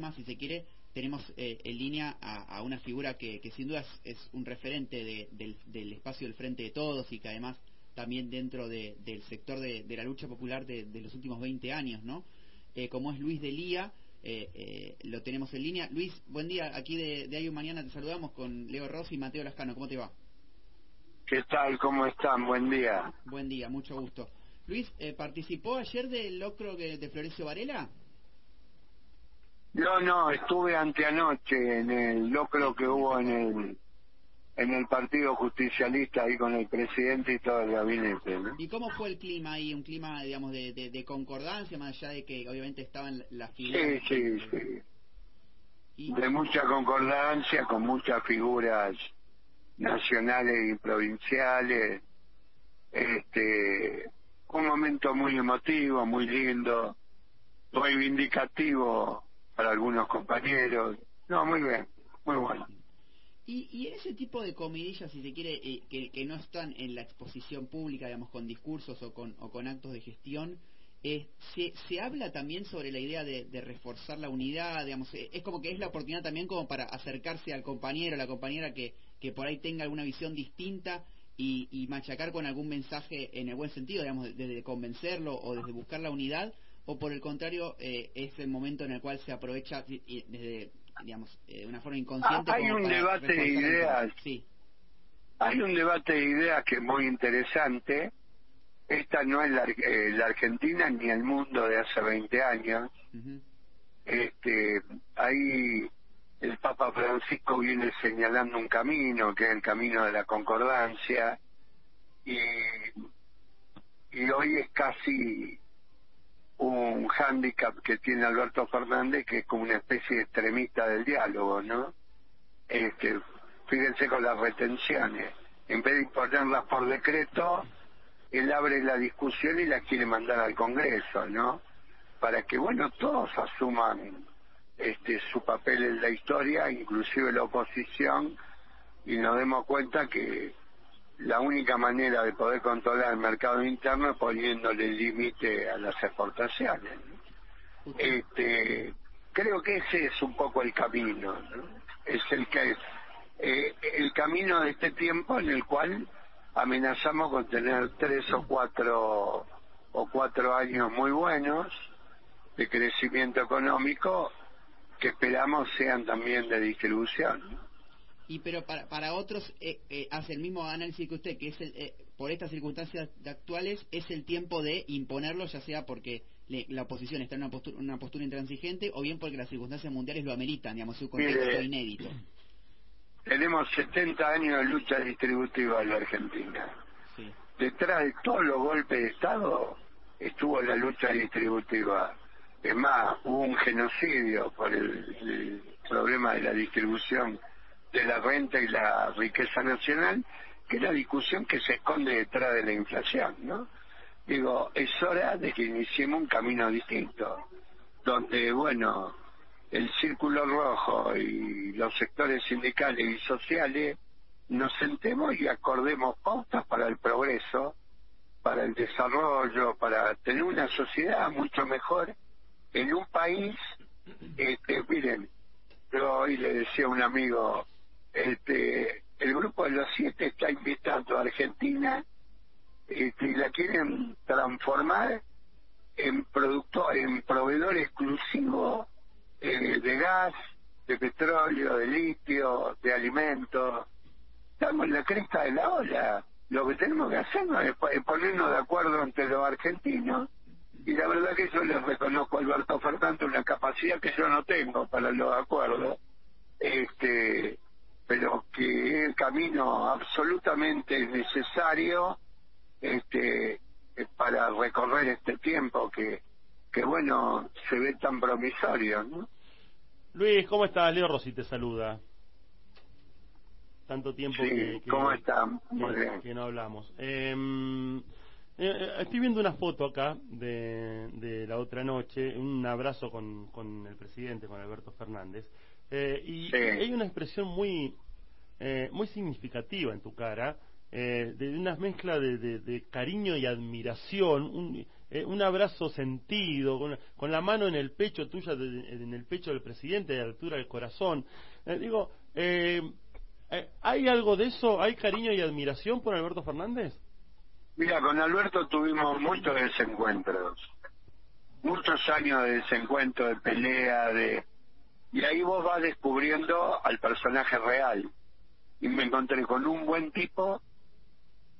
tema, si se quiere, tenemos eh, en línea a, una figura que, sin duda es, un referente del, espacio del Frente de Todos y que además también dentro del sector de, la lucha popular de, los últimos 20 años, ¿no? Eh, como es Luis Delía, eh, lo tenemos en línea. Luis, buen día, aquí de, de Mañana te saludamos con Leo Rossi y Mateo Lascano, ¿cómo te va? ¿Qué tal? ¿Cómo están? Buen día. Buen día, mucho gusto. Luis, ¿participó ayer del locro de Florencio Varela? No, no, estuve anteanoche en el locro que hubo en el en el Partido Justicialista ahí con el presidente y todo el gabinete. ¿Y cómo fue el clima ahí? ¿Un clima, digamos, de, de, concordancia, más allá de que obviamente estaban las figuras? Sí, sí, sí. De mucha concordancia, con muchas figuras nacionales y provinciales. Este, un momento muy emotivo, muy lindo, reivindicativo para algunos compañeros. No, muy bien, muy bueno. Y, y ese tipo de comidillas, si se quiere, eh, que, no están en la exposición pública, digamos, con discursos o con, o con actos de gestión, eh, se, se habla también sobre la idea de, reforzar la unidad, digamos, eh, es como que es la oportunidad también como para acercarse al compañero, la compañera que, que por ahí tenga alguna visión distinta y, y machacar con algún mensaje en el buen sentido, digamos, desde convencerlo o desde buscar la unidad, o por el contrario eh, es el momento en el cual se aprovecha desde digamos eh, de una forma inconsciente ah, hay un debate de ideas. sí. Hay un debate de ideas que es muy interesante. Esta no es la, eh, la Argentina ni el mundo de hace 20 años. Este ahí el Papa Francisco viene señalando un camino que es el camino de la concordancia y y hoy es casi un hándicap que tiene Alberto Fernández que es como una especie de extremista del diálogo, ¿no? Este, fíjense con las retenciones, en vez de imponerlas por decreto, él abre la discusión y la quiere mandar al Congreso, ¿no? Para que, bueno, todos asuman este su papel en la historia, inclusive la oposición, y nos demos cuenta que la única manera de poder controlar el mercado interno es poniéndole límite a las exportaciones. Este, creo que ese es un poco el camino, es el que eh, el camino de este tiempo en el cual amenazamos con tener tres o cuatro o cuatro años muy buenos de crecimiento económico que esperamos sean también de distribución y pero para, para otros eh, eh, hace el mismo análisis que usted, que es eh, por estas circunstancias actuales es el tiempo de imponerlo, ya sea porque la oposición está en una postura, una postura intransigente o bien porque las circunstancias mundiales lo ameritan, digamos, un contexto inédito. Tenemos 70 años de lucha distributiva en la Argentina. Detrás de todos los golpes de Estado estuvo la lucha distributiva. Es más, hubo un genocidio por el problema de la distribución de la renta y la riqueza nacional, que es la discusión que se esconde detrás de la inflación, ¿no? Digo, es hora de que iniciemos un camino distinto, donde, bueno, el círculo rojo y los sectores sindicales y sociales nos sentemos y acordemos pautas para el progreso, para el desarrollo, para tener una sociedad mucho mejor en un país, este, miren, yo hoy le decía a un amigo, este, el grupo de los siete está invitando a Argentina este, y la quieren transformar en productor, en proveedor exclusivo eh, de gas, de petróleo, de litio, de alimentos. Estamos en la cresta de la ola. Lo que tenemos que hacer es ponernos de acuerdo entre los argentinos y la verdad que yo les reconozco a Alberto Fernández una capacidad que yo no tengo para los acuerdos. Este, pero que el camino absolutamente necesario este para recorrer este tiempo que que bueno se ve tan promisorio ¿no? Luis cómo estás Leo Rossi te saluda. Tanto tiempo que, cómo están que, no hablamos. Em, eh, eh, estoy viendo una foto acá de, de la otra noche, un abrazo con, con el presidente, con Alberto Fernández, eh, y hay una expresión muy, eh, muy significativa en tu cara, eh, de una mezcla de, cariño y admiración, un, eh, un abrazo sentido, con, la mano en el pecho tuya, en el pecho del presidente, de altura del corazón. Eh, digo, ¿hay algo de eso? ¿Hay cariño y admiración por Alberto Fernández? Mira, con Alberto tuvimos muchos desencuentros, muchos años de desencuentro, de pelea, de... Y ahí vos vas descubriendo al personaje real. Y me encontré con un buen tipo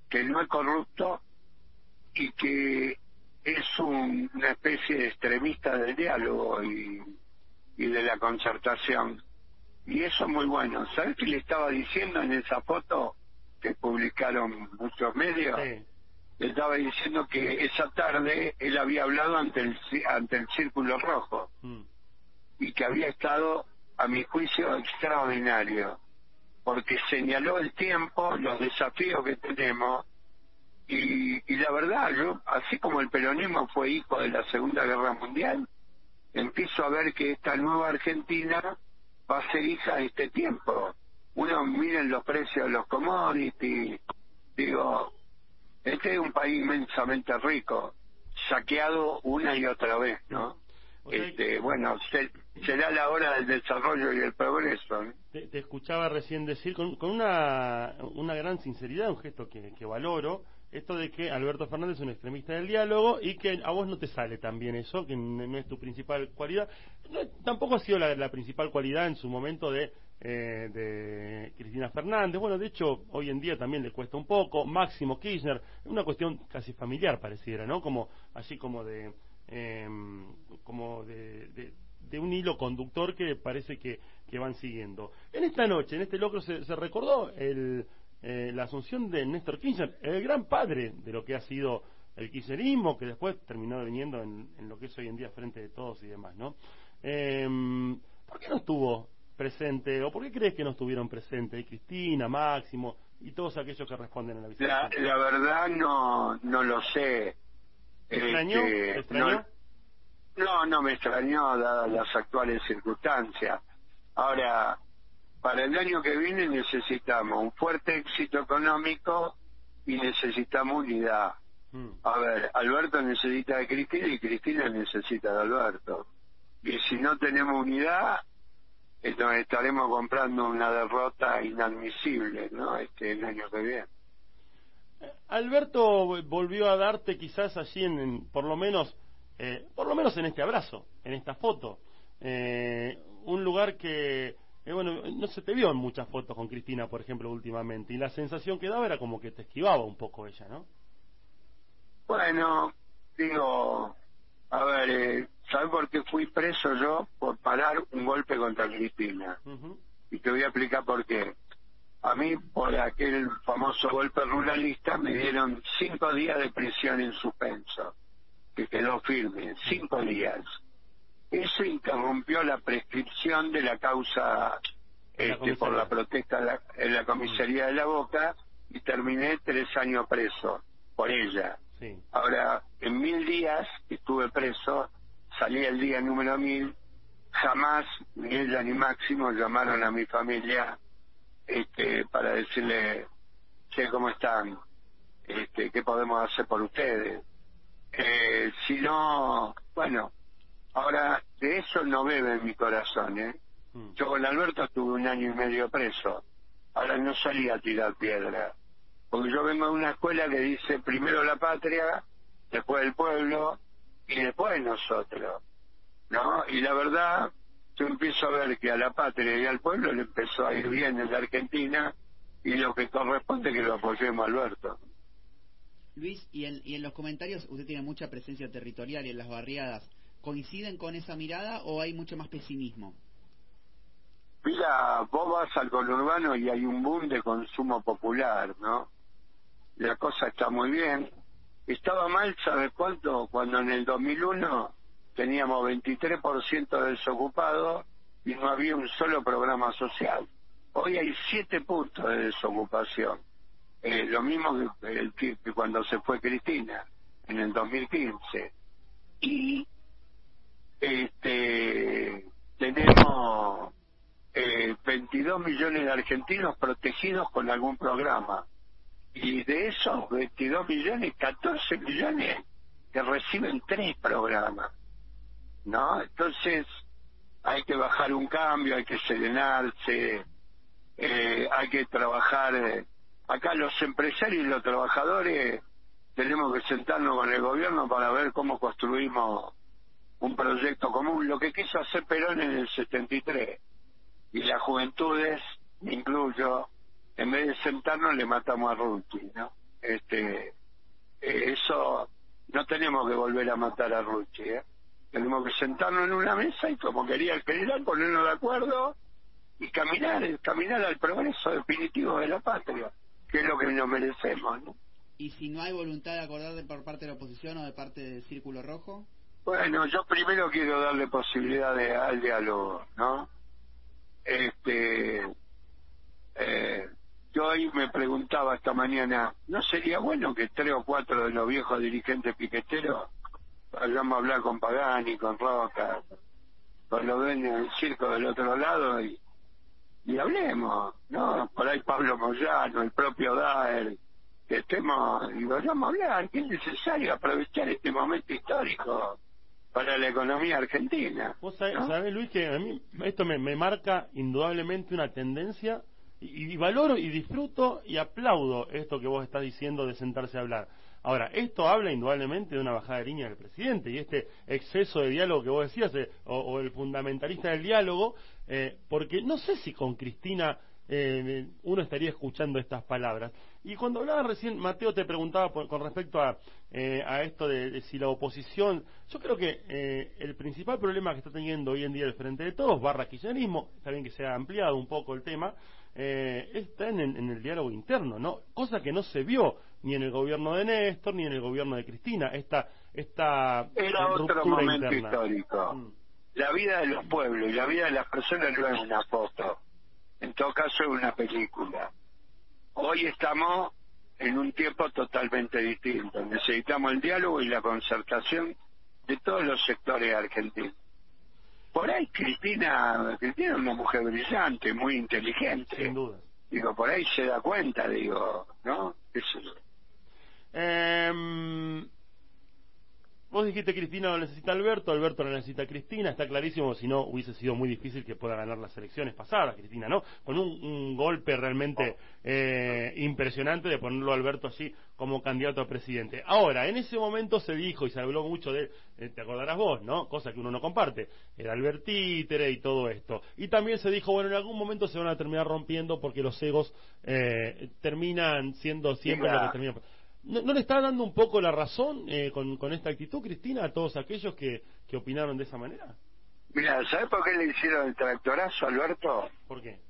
que no es corrupto y que es una especie de extremista del diálogo y, de la concertación. Y eso es muy bueno. ¿Sabes qué le estaba diciendo en esa foto que publicaron muchos medios? Le estaba diciendo que esa tarde él había hablado ante el, ante el Círculo Rojo mm. Y que había estado, a mi juicio, extraordinario porque señaló el tiempo, los desafíos que tenemos, y, y la verdad, yo, así como el peronismo fue hijo de la Segunda Guerra Mundial, empiezo a ver que esta nueva Argentina va a ser hija de este tiempo. Uno miren los precios de los commodities, digo, este es un país inmensamente rico, saqueado una y otra vez, ¿no? Este, bueno, será la hora del desarrollo y el progreso. Te, escuchaba recién decir con, con una, una gran sinceridad, un gesto que, que valoro, esto de que Alberto Fernández es un extremista del diálogo y que a vos no te sale también eso, que no es tu principal cualidad. tampoco ha sido la, principal cualidad en su momento de, eh, de Cristina Fernández. Bueno, de hecho, hoy en día también le cuesta un poco. Máximo Kirchner, una cuestión casi familiar pareciera, ¿no? Como, así como de Em, como de, un hilo conductor que parece que, van siguiendo. En esta noche, en este logro, se, recordó el, eh, la asunción de Néstor Kirchner, el gran padre de lo que ha sido el kirchnerismo, que después terminó viniendo en, lo que es hoy en día frente de todos y demás, ¿no? Em, ¿Por qué no estuvo presente, o por qué crees que no estuvieron presentes Cristina, Máximo y todos aquellos que responden a la visita? La, verdad no, no lo sé. ¿Extrañó? Este, no, no, me extrañó dadas las actuales circunstancias. Ahora, para el año que viene necesitamos un fuerte éxito económico y necesitamos unidad. Hmm. A ver, Alberto necesita de Cristina y Cristina necesita de Alberto. Y si no tenemos unidad, nos estaremos comprando una derrota inadmisible, ¿no? Este el año que viene. Alberto volvió a darte quizás allí en, por lo menos eh, por lo menos en este abrazo, en esta foto, eh, un lugar que eh, bueno, no se te vio en muchas fotos con Cristina, por ejemplo, últimamente, y la sensación que daba era como que te esquivaba un poco ella, ¿no? Bueno, digo, a ver, ¿sabes por qué fui preso yo? Por parar un golpe contra Cristina. Y te voy a explicar por qué. A mí, por aquel famoso golpe ruralista, me dieron cinco días de prisión en suspenso, que quedó firme, cinco días. Eso interrumpió la prescripción de la causa este, por la protesta en la, comisaría de la Boca y terminé tres años preso por ella. Ahora, en mil días estuve preso, salí el día número mil, jamás ni ella ni Máximo llamaron a mi familia este, para decirle, che, ¿cómo están? Este, ¿Qué podemos hacer por ustedes? Eh, si no, bueno, ahora de eso no bebe en mi corazón, ¿eh? Mm. Yo con Alberto estuve un año y medio preso, ahora no salí a tirar piedra, porque yo vengo de una escuela que dice primero la patria, después el pueblo y después nosotros, ¿no? Y la verdad, yo empiezo a ver que a la patria y al pueblo le empezó a ir bien en la Argentina y lo que corresponde es que lo apoyemos Alberto. Luis, y en, y en los comentarios usted tiene mucha presencia territorial y en las barriadas, ¿coinciden con esa mirada o hay mucho más pesimismo? Mira, vos vas al conurbano y hay un boom de consumo popular, ¿no? La cosa está muy bien. Estaba mal, ¿sabes cuánto? Cuando en el 2001 teníamos 23% de desocupados y no había un solo programa social. Hoy hay siete puntos de desocupación. Eh, lo mismo que, cuando se fue Cristina, en el 2015. Y este tenemos eh, 22 millones de argentinos protegidos con algún programa. Y de esos 22 millones, 14 millones que reciben tres programas. ¿No? Entonces, hay que bajar un cambio, hay que serenarse, eh, hay que trabajar. Eh, acá los empresarios y los trabajadores tenemos que sentarnos con el gobierno para ver cómo construimos un proyecto común, lo que quiso hacer Perón en el 73. Y las juventudes, incluyo, en vez de sentarnos le matamos a Ruti, ¿no? Este, eh, eso no tenemos que volver a matar a Ruti, ¿eh? Tenemos que sentarnos en una mesa y como quería el general ponernos de acuerdo y caminar, caminar al progreso definitivo de la patria, que es lo que nos merecemos, ¿no? ¿Y si no hay voluntad de acordar por parte de la oposición o de parte del Círculo Rojo? Bueno, yo primero quiero darle posibilidad de, al diálogo, ¿no? Este, eh, yo ahí me preguntaba esta mañana, ¿no sería bueno que tres o cuatro de los viejos dirigentes piqueteros vayamos a hablar con Pagani, con Roca, con los dueños del circo del otro lado y, y hablemos, ¿no? Por ahí Pablo Moyano, el propio Daer, que estemos y vayamos a hablar, que es necesario aprovechar este momento histórico para la economía argentina. Vos sabés, Luis, que a mí esto me, me marca indudablemente una tendencia y, valoro y disfruto y aplaudo esto que vos estás diciendo de sentarse a hablar. Ahora, esto habla indudablemente de una bajada de línea del presidente y este exceso de diálogo que vos decías, eh, o, el fundamentalista del diálogo, eh, porque no sé si con Cristina eh, uno estaría escuchando estas palabras. Y cuando hablaba recién, Mateo te preguntaba con respecto a, a esto de, si la oposición, yo creo que el principal problema que está teniendo hoy en día el Frente de Todos, barra kirchnerismo, está bien que se ha ampliado un poco el tema, eh, está en, el diálogo interno, ¿no? Cosa que no se vio ni en el gobierno de Néstor ni en el gobierno de Cristina, esta, esta Era otro momento histórico. Mm. La vida de los pueblos y la vida de las personas no es una foto, en todo caso es una película. Hoy estamos en un tiempo totalmente distinto. Necesitamos el diálogo y la concertación de todos los sectores argentinos por ahí Cristina, Cristina es una mujer brillante, muy inteligente. Sin duda. Digo, por ahí se da cuenta, digo, ¿no? Eso. Eh, Vos dijiste Cristina lo necesita Alberto, Alberto lo necesita Cristina, está clarísimo, si no hubiese sido muy difícil que pueda ganar las elecciones pasadas, Cristina, ¿no? Con un, golpe realmente eh, impresionante de ponerlo a Alberto así como candidato a presidente. Ahora, en ese momento se dijo y se habló mucho de, eh, te acordarás vos, ¿no? Cosa que uno no comparte, el Albertítere y todo esto. Y también se dijo, bueno, en algún momento se van a terminar rompiendo porque los egos eh, terminan siendo siempre lo que terminan ¿No, le está dando un poco la razón eh, con, con, esta actitud, Cristina, a todos aquellos que, que opinaron de esa manera? Mira, ¿sabes por qué le hicieron el tractorazo, Alberto? ¿Por qué?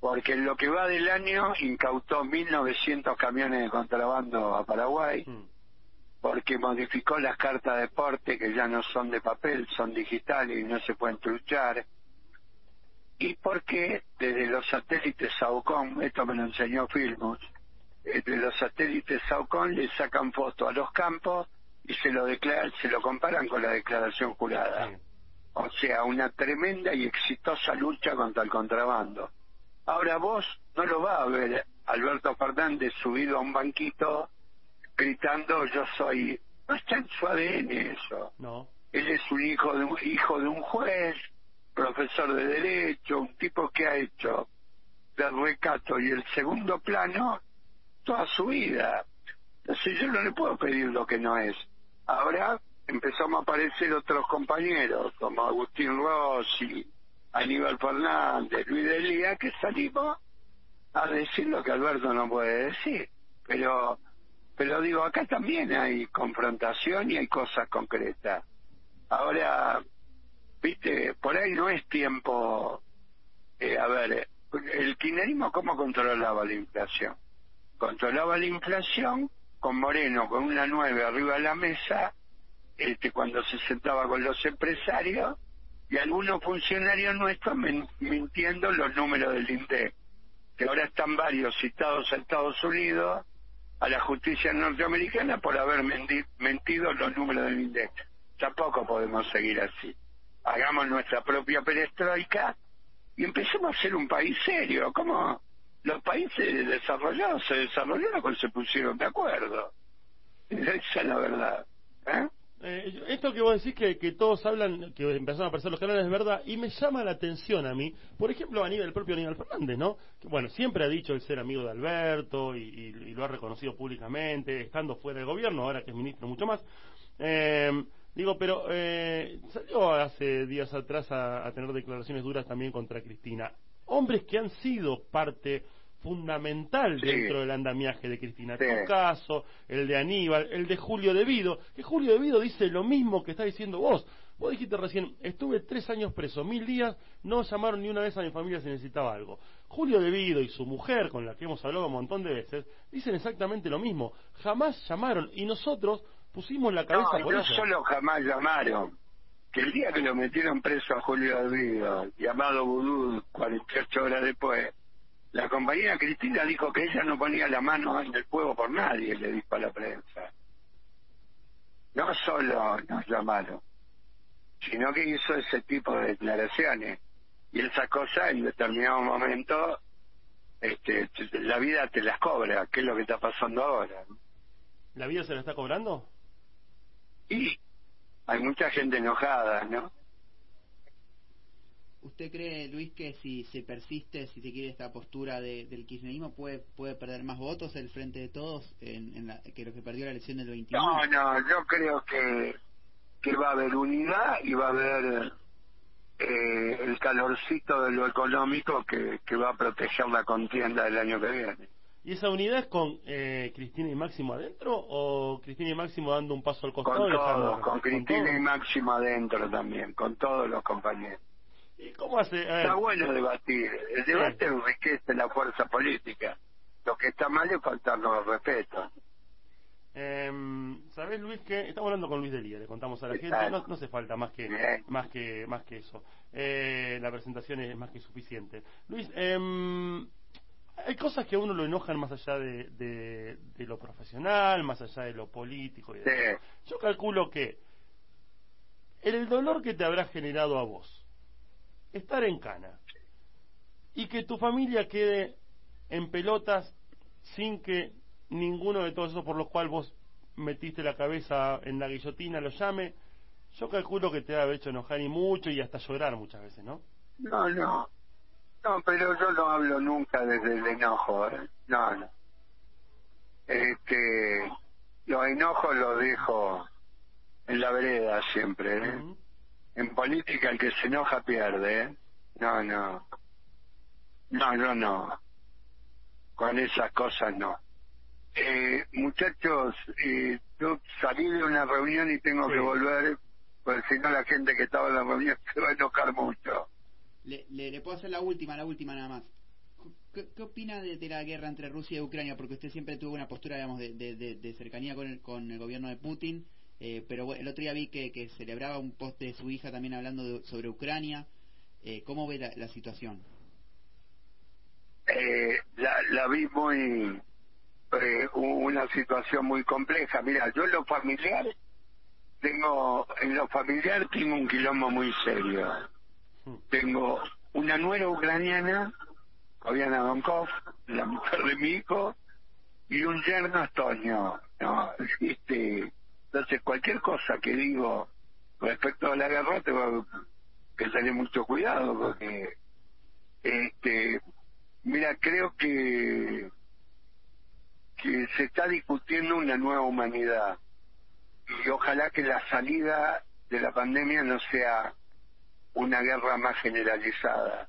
Porque en lo que va del año incautó 1.900 camiones de contrabando a Paraguay, mm. porque modificó las cartas de porte que ya no son de papel, son digitales y no se pueden truchar, y porque desde los satélites SAUCOM, esto me lo enseñó Filmus, los satélites SAUCON le sacan fotos a los campos y se lo declaran, se lo comparan con la declaración jurada. O sea, una tremenda y exitosa lucha contra el contrabando. Ahora vos no lo vas a ver Alberto Fernández subido a un banquito gritando yo soy no está en su ADN eso. No. Él es un hijo de un hijo de un juez, profesor de derecho, un tipo que ha hecho del recato y el segundo plano toda su vida. Entonces yo no le puedo pedir lo que no es. Ahora empezamos a aparecer otros compañeros, como Agustín Rossi, Aníbal Fernández, Luis Delía, que salimos a decir lo que Alberto no puede decir. Pero, pero digo, acá también hay confrontación y hay cosas concretas. Ahora, viste, por ahí no es tiempo, eh, a ver, el kirchnerismo cómo controlaba la inflación controlaba la inflación con Moreno con una nueve arriba de la mesa este cuando se sentaba con los empresarios y algunos funcionarios nuestros mintiendo los números del INDEC que ahora están varios citados a Estados Unidos a la justicia norteamericana por haber mentido los números del INDEC. Tampoco podemos seguir así. Hagamos nuestra propia perestroika y empecemos a ser un país serio. ¿cómo los países desarrollados se desarrollaron cuando se pusieron de acuerdo. Esa es la verdad. ¿eh? Eh, esto que vos decís que, que todos hablan, que empezaron a aparecer los canales, es verdad, y me llama la atención a mí, por ejemplo, a nivel el propio Aníbal Fernández, ¿no? Que, bueno, siempre ha dicho el ser amigo de Alberto y, lo ha reconocido públicamente, estando fuera del gobierno, ahora que es ministro mucho más. Eh, digo, pero eh, salió hace días atrás a tener declaraciones duras también contra Cristina. Hombres que han sido parte fundamental dentro del andamiaje de Cristina. Tu caso, el de Aníbal, el de Julio De Vido, que Julio De Vido dice lo mismo que está diciendo vos. Vos dijiste recién, estuve tres años preso, mil días, no llamaron ni una vez a mi familia si necesitaba algo. Julio De Vido y su mujer, con la que hemos hablado un montón de veces, dicen exactamente lo mismo. Jamás llamaron y nosotros pusimos la cabeza por no solo jamás llamaron. Que el día que lo metieron preso a Julio De Vido, llamado Vudú, 48 horas después, la compañera Cristina dijo que ella no ponía la mano en el fuego por nadie, le dijo a la prensa. No solo nos llamaron, sino que hizo ese tipo de declaraciones. Y esas cosas en determinado momento, este, la vida te las cobra, que es lo que está pasando ahora. ¿La vida se la está cobrando? Y hay mucha gente enojada, ¿no? ¿Usted cree, Luis, que si se persiste, si se quiere esta postura del kirchnerismo, puede puede perder más votos el Frente de Todos en, la, que lo que perdió la elección del 21? No, no, yo creo que, que va a haber unidad y va a haber eh, el calorcito de lo económico que, que va a proteger la contienda del año que viene. ¿Y esa unidad es con eh, Cristina y Máximo adentro o Cristina y Máximo dando un paso al costado? Con todos, con Cristina y Máximo adentro también, con todos los compañeros. ¿Y cómo hace? Está bueno debatir. El debate enriquece la fuerza política. Lo que está mal es faltarnos al respeto. Eh, ¿Sabés, Luis, que estamos hablando con Luis Delía? Le contamos a la gente. No, no hace falta más que, más que, más que eso. Eh, la presentación es más que suficiente. Luis, eh, hay cosas que a uno lo enojan más allá de, de, lo profesional, más allá de lo político. Y Yo calculo que el dolor que te habrá generado a vos, estar en cana y que tu familia quede en pelotas sin que ninguno de todos esos por los cuales vos metiste la cabeza en la guillotina lo llame, yo calculo que te ha hecho enojar y mucho y hasta llorar muchas veces, ¿no? No, no. No, pero yo no hablo nunca desde el enojo, ¿eh? No, no. Este, los enojos los dejo en la vereda siempre, ¿eh? en política el que se enoja pierde, ¿eh? No, no. No, no, no. Con esas cosas no. Eh, muchachos, eh, yo salí de una reunión y tengo que volver, porque si no la gente que estaba en la reunión se va a enojar mucho. Le, le, puedo hacer la última, la última nada más. ¿Qué, opina de, la guerra entre Rusia y Ucrania? Porque usted siempre tuvo una postura, digamos, de, de, cercanía con el, con el gobierno de Putin. Eh, pero el otro día vi que, que, celebraba un post de su hija también hablando sobre Ucrania. Eh, ¿Cómo ve la, situación? Eh, la, la, vi muy. Eh, una situación muy compleja. Mira, yo en lo familiar. Tengo. En lo familiar tengo un quilombo muy serio. Tengo una nuera ucraniana, Fabiana Donkov, la mujer de mi hijo, y un yerno estonio. ¿no? Este entonces, cualquier cosa que digo respecto a la guerra, tengo que tener mucho cuidado, porque, este, mira, creo que, que se está discutiendo una nueva humanidad. Y ojalá que la salida de la pandemia no sea una guerra más generalizada.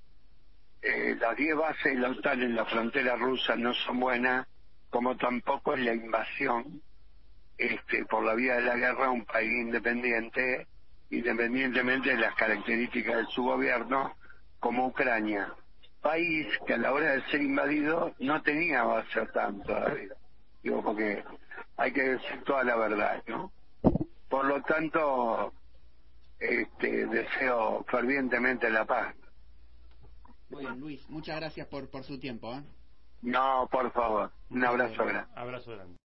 Eh, las 10 bases de la OTAN en la frontera rusa no son buenas, como tampoco es la invasión este, por la vía de la guerra un país independiente, independientemente de las características de su gobierno, como Ucrania. País que a la hora de ser invadido no tenía base tanto Digo, porque hay que decir toda la verdad, ¿no? Por lo tanto, este, deseo fervientemente la paz. Muy bien, Luis, muchas gracias por, por su tiempo. ¿eh? No, por favor, un abrazo grande. Abrazo grande.